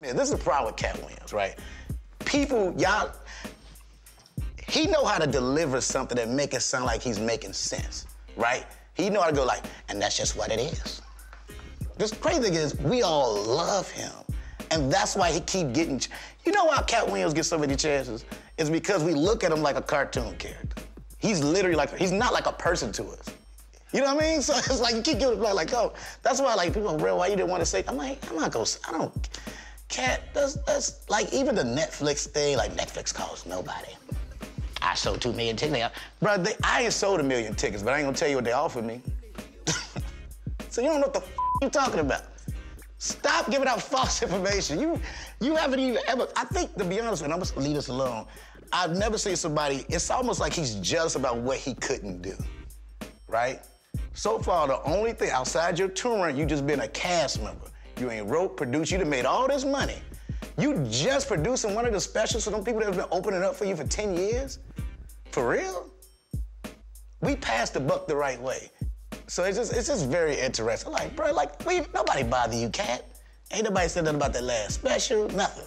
Man, this is the problem with Katt Williams, right? People, y'all, he know how to deliver something that make it sound like he's making sense, right? He know how to go like, and that's just what it is. This crazy thing is, we all love him. And that's why he keep getting, you know why Katt Williams gets so many chances? It's because we look at him like a cartoon character. He's literally like, he's not like a person to us. You know what I mean? So it's like, you keep giving it like, oh, that's why like people, real, why you didn't want to say, I'm like, I'm not gonna, I don't, Katt, that's, that's, like even the Netflix thing, like Netflix calls nobody. I sold two million tickets. Bro, they, I ain't sold a million tickets, but I ain't gonna tell you what they offered me. so you don't know what the f you talking about. Stop giving out false information. You you haven't even ever, I think, to be honest, and I'm gonna leave this alone, I've never seen somebody, it's almost like he's jealous about what he couldn't do, right? So far, the only thing outside your touring, you just been a cast member. You ain't wrote, produced, you done made all this money. You just producing one of the specials for them people that have been opening up for you for 10 years? For real? We passed the buck the right way. So it's just, it's just very interesting. Like, bro, like, we, nobody bother you, cat. Ain't nobody said nothing about that last special, nothing.